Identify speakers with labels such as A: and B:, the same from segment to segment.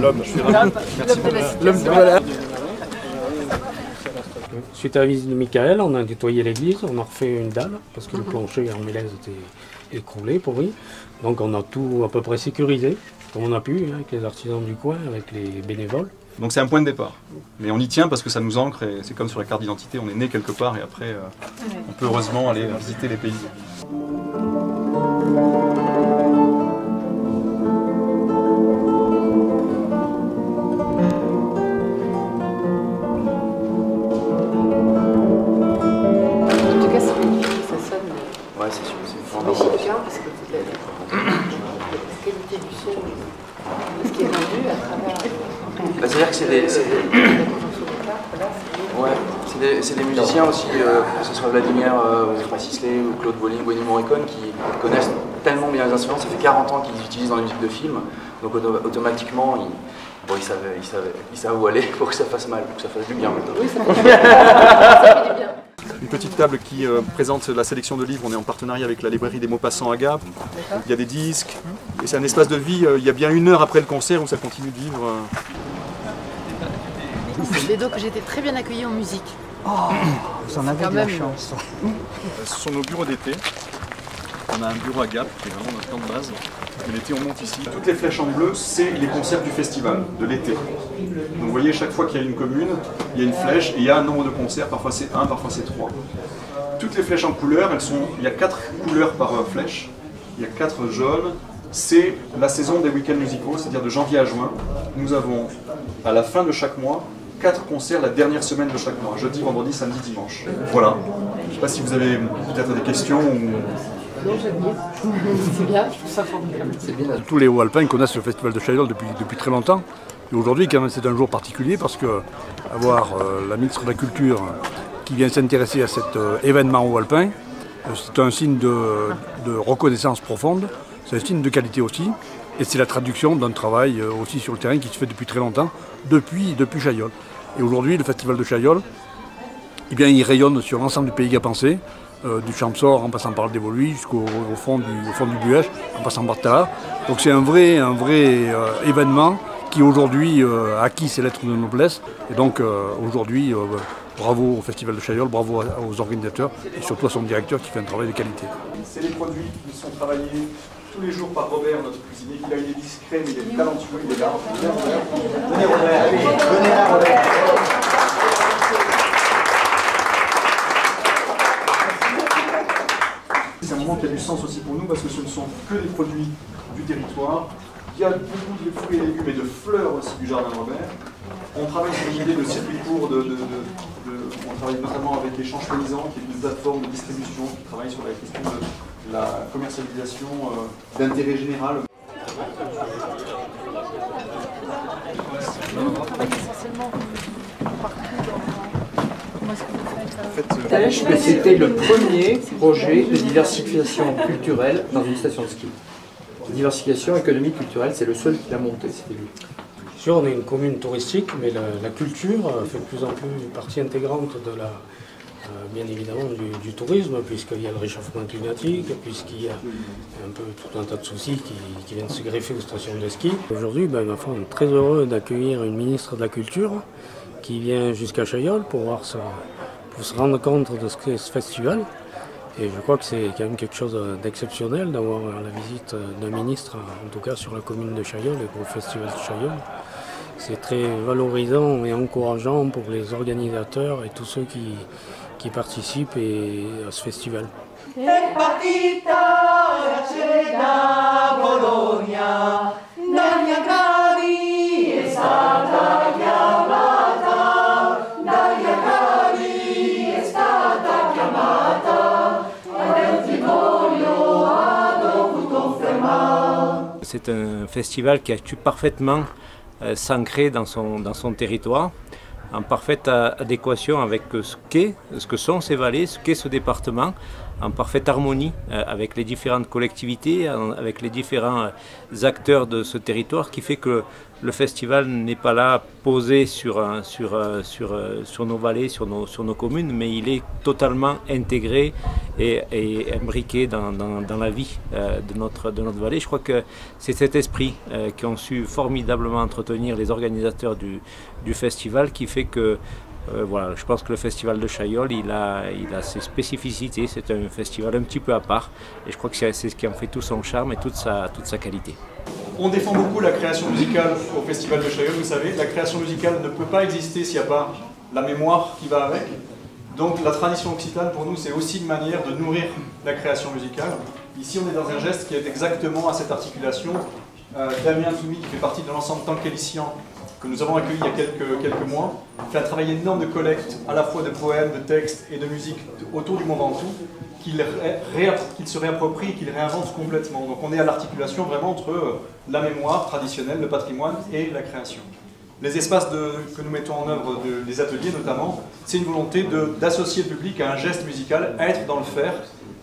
A: L'homme. Voilà.
B: Suite à la visite de Michael, on a nettoyé l'église, on a refait une dalle, parce que le plancher en mélèze était écroulé, pourri. Donc on a tout à peu près sécurisé, comme on a pu, hein, avec les artisans du coin, avec les bénévoles.
C: Donc c'est un point de départ. Mais on y tient parce que ça nous ancre et c'est comme sur la carte d'identité, on est né quelque part et après euh, on peut heureusement aller visiter les pays.
D: C'est
A: formidable.
D: magique, parce que vous avez la qualité du son, ce qui est vendu à travers
A: Bah, C'est-à-dire que c'est des, c'est des- ouais, c'est musiciens aussi, euh, que ce soit Vladimir euh, Francis Lay ou Claude Bolling ou Ennio Morricone, qui connaissent tellement bien les instruments. Ça fait 40 ans qu'ils les utilisent dans les musiques de films, donc auto- automatiquement, ils, bon, ils, savent, ils, ils où aller pour que ça fasse mal, pour que ça fasse du bien.
D: Oui, ça fait, ça fait du bien.
C: Une petite table qui euh, présente la sélection de livres. On est en partenariat avec la librairie des Maupassants à Gap. Il y a des disques. Et c'est un espace de vie. euh, il y a bien une heure après le concert où ça continue de vivre. euh.
D: Et donc j'ai été très bien accueillie en musique.
E: Vous en avez de la
D: même.
E: chance.
C: Ce sont nos bureaux d'été. On a un bureau à Gap qui est vraiment notre camp de base. L'été, on monte ici. Toutes les flèches en bleu, c'est les concerts du festival, de l'été. Donc vous voyez, chaque fois qu'il y a une commune, il y a une flèche et il y a un nombre de concerts. Parfois c'est un, parfois c'est trois. Toutes les flèches en couleur, elles sont, il y a quatre couleurs par euh, flèche. Il y a quatre jaunes. C'est la saison des week-ends musicaux, c'est-à-dire de janvier à juin. Nous avons, à la fin de chaque mois, quatre concerts la dernière semaine de chaque mois. Jeudi, vendredi, samedi, dimanche. Voilà. Je ne sais pas si vous avez peut-être des questions ou...
D: C'est bien, je trouve ça
A: bien.
F: Tous les hauts alpins connaissent le festival de Chaillol depuis, depuis très longtemps. Et aujourd'hui, c'est un jour particulier parce que avoir euh, la ministre de la Culture qui vient s'intéresser à cet euh, événement haut alpin, euh, c'est un signe de, reconnaissance profonde, c'est un signe de qualité aussi. Et c'est la traduction d'un travail aussi sur le terrain qui se fait depuis très longtemps, depuis, depuis Chaillol. Et aujourd'hui, le festival de Chaillol, eh bien, il rayonne sur l'ensemble du pays gapençais, euh, du Champsor en passant par le Dévoluy jusqu'au au fond du, au fond du en passant par Tala. Donc c'est un vrai, un vrai euh, événement qui aujourd'hui euh, a acquis ses lettres de noblesse. Et donc aujourd'hui, bravo au Festival de Chaillol, bravo aux organisateurs et surtout à son directeur qui fait un travail de qualité.
C: C'est les produits qui sont travaillés tous les jours par Robert, notre cuisinier. Il a il est discret, mais il est talentueux, il est là. Venez Robert, venez Robert. C'est un moment qui a du sens aussi pour nous parce que ce ne sont que des produits du territoire. Il y a beaucoup de fruits et légumes et de fleurs aussi du jardin Robert. On travaille sur une idée de circuit court, on travaille notamment avec l'échange paysan, qui est une plateforme de distribution qui travaille sur la question de la commercialisation euh, d'intérêt général.
D: Essentiellement partout dans. Comment est-ce que vous euh,
G: C'était le premier projet de diversification culturelle dans une station de ski. Diversification économique culturelle, c'est le seul qui l'a monté, c'était lui.
B: Sûr, on est une commune touristique, mais la, culture euh, fait de plus en plus partie intégrante de la, euh, bien évidemment du, tourisme, puisqu'il y a le réchauffement climatique, puisqu'il y a un peu tout un tas de soucis qui, viennent se greffer aux stations de ski. Aujourd'hui, ben, ma foi, on est très heureux d'accueillir une ministre de la Culture qui vient jusqu'à Chaillol pour, voir ce- pour se rendre compte de ce qu'est ce festival. Et je crois que c'est quand même quelque chose d'exceptionnel d'avoir la visite d'un ministre, en tout cas sur la commune de Chaillol et pour le festival de Chaillol. C'est très valorisant et encourageant pour les organisateurs et tous ceux qui, qui participent à ce festival.
H: C'est un festival qui a su parfaitement euh, s'ancrer dans son, territoire, en parfaite adéquation avec ce qu'est, ce que sont ces vallées, ce qu'est ce département, en parfaite harmonie avec les différentes collectivités, avec les différents acteurs de ce territoire, qui fait que le festival n'est pas là posé sur, sur, sur, sur nos vallées, sur nos, sur nos communes, mais il est totalement intégré et, et imbriqué dans, dans, la vie de, notre, de notre vallée. Je crois que c'est cet esprit qui ont su formidablement entretenir les organisateurs du, du festival qui fait que euh, je pense que le festival de Chaillol, il a, il a ses spécificités. C'est un festival un petit peu à part. Et je crois que c'est ce qui en fait tout son charme et toute sa, toute sa qualité.
C: On défend beaucoup la création musicale au festival de Chaillol, vous savez. La création musicale ne peut pas exister s'il n'y a pas la mémoire qui va avec. Donc la tradition occitane, pour nous, c'est aussi une manière de nourrir la création musicale. Ici, on est dans un geste qui est exactement à cette articulation. Euh, Damien Toumi, qui fait partie de l'ensemble Tankelician, que nous avons accueilli il y a quelques, quelques mois, fait un travail énorme de collecte, à la fois de poèmes, de textes et de musique autour du Mont Ventoux, qu'il se réapproprie, qu'il réinvente complètement. Donc on est à l'articulation vraiment entre euh, la mémoire traditionnelle, le patrimoine et la création. Les espaces que nous mettons en œuvre, de, les ateliers notamment, c'est une volonté d'associer le public à un geste musical, à être dans le faire,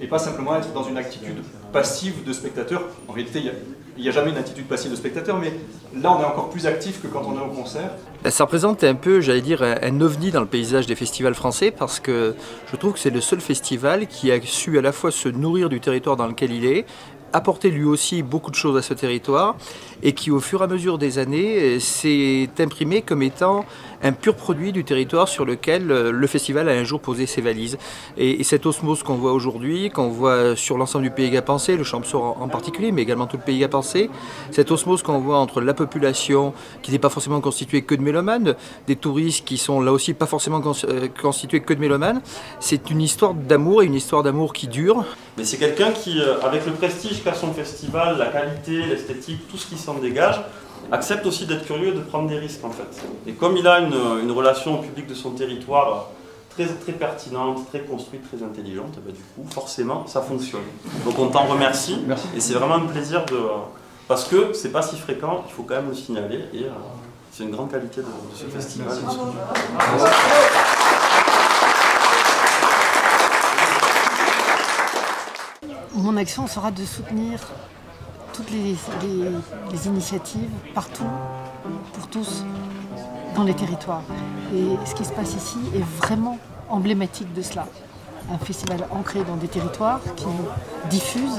C: et pas simplement être dans une attitude passive de spectateur. En réalité, il y a il n'y a jamais une attitude passive de spectateur, mais là on est encore plus actif que quand on est au concert.
G: Ça représente un peu, j'allais dire, un ovni dans le paysage des festivals français parce que je trouve que c'est le seul festival qui a su à la fois se nourrir du territoire dans lequel il est, apporter lui aussi beaucoup de choses à ce territoire et qui au fur et à mesure des années s'est imprimé comme étant un pur produit du territoire sur lequel euh, le festival a un jour posé ses valises. Et, cette osmose qu'on voit aujourd'hui, qu'on voit sur l'ensemble du pays penser, le Champsaur en particulier, mais également tout le pays penser, cette osmose qu'on voit entre la population qui n'est pas forcément constituée que de mélomanes, des touristes qui sont là aussi pas forcément euh, constitués que de mélomanes, c'est une histoire d'amour et une histoire d'amour qui dure.
I: Mais c'est quelqu'un qui, euh, avec le prestige son festival, la qualité, l'esthétique, tout ce qui s'en dégage, accepte aussi d'être curieux et de prendre des risques en fait. Et comme il a une, une relation au public de son territoire très, très pertinente, très construite, très intelligente, bah, du coup forcément ça fonctionne. Donc on t'en remercie
C: Merci.
I: et c'est vraiment un plaisir de... Parce que c'est pas si fréquent, il faut quand même le signaler et euh, c'est une grande qualité de, de ce festival.
D: Mon action sera de soutenir toutes les, initiatives partout, pour tous, dans les territoires. Et ce qui se passe ici est vraiment emblématique de cela. Un festival ancré dans des territoires qui diffuse,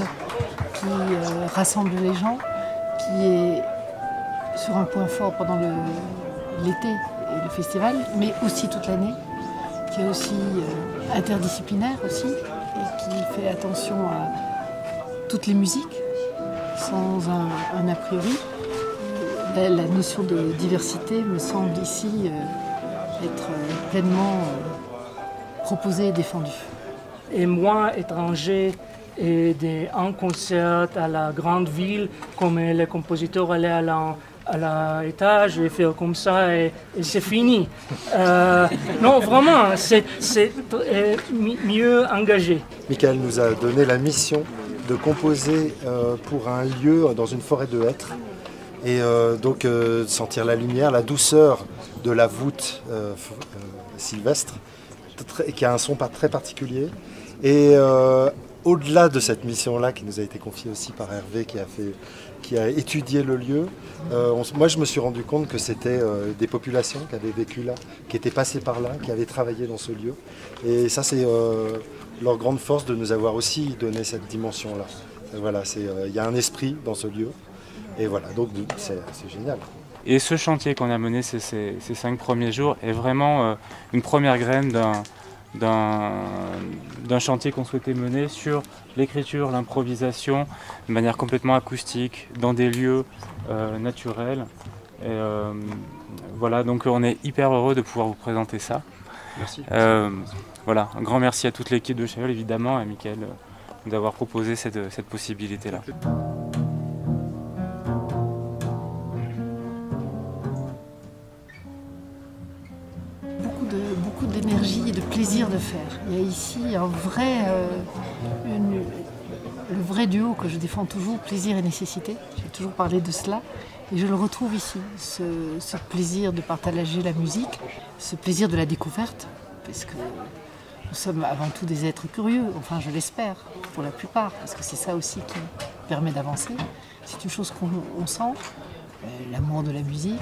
D: qui euh, rassemble les gens, qui est sur un point fort pendant l'été et le festival, mais aussi toute l'année, qui est aussi euh, interdisciplinaire aussi, et qui fait attention à toutes les musiques, sans un, un a priori. La, la, notion de diversité me semble ici euh, être euh, pleinement euh, proposée et défendue.
J: Et moi, étranger, et des, en concert à la grande ville, comme le compositeur allait à la, à l'étage et faire comme ça et, et c'est fini. Euh, non, vraiment, c'est mieux engagé.
K: Michael nous a donné la mission de composer euh, pour un lieu dans une forêt de hêtres. Et euh, donc euh, sentir la lumière, la douceur de la voûte sylvestre qui a un son très particulier. Et au-delà de cette mission-là qui nous a été confiée aussi par Hervé qui a, fait, qui a étudié le lieu, on, moi je me suis rendu compte que c'était des populations qui avaient vécu là, qui étaient passées par là, qui avaient travaillé dans ce lieu et ça c'est leur grande force de nous avoir aussi donné cette dimension-là. Voilà, il euh, y a un esprit dans ce lieu. Et voilà, donc c'est génial.
L: Et ce chantier qu'on a mené ces, cinq premiers jours est vraiment euh, une première graine d'un chantier qu'on souhaitait mener sur l'écriture, l'improvisation, de manière complètement acoustique, dans des lieux euh, naturels. Et, euh, voilà, donc on est hyper heureux de pouvoir vous présenter ça.
K: Merci.
L: Euh, voilà, un grand merci à toute l'équipe de Chaillol, évidemment, à Mickaël d'avoir proposé cette, cette possibilité-là.
D: Plaisir de faire. Il y a ici un vrai, euh, le vrai duo que je défends toujours, plaisir et nécessité. J'ai toujours parlé de cela. Et je le retrouve ici, ce, ce, plaisir de partager la musique, ce plaisir de la découverte, parce que nous sommes avant tout des êtres curieux, enfin je l'espère, pour la plupart, parce que c'est ça aussi qui permet d'avancer. C'est une chose qu'on sent, euh, l'amour de la musique,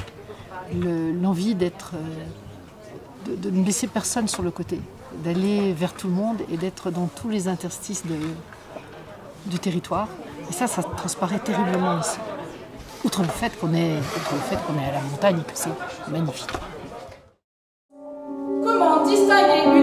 D: l'envie d'être, euh, de, ne laisser personne sur le côté, d'aller vers tout le monde et d'être dans tous les interstices du territoire. Et ça, ça transparaît terriblement ici. Outre le fait qu'on est, est à la montagne que c'est magnifique.
M: Comment distinguer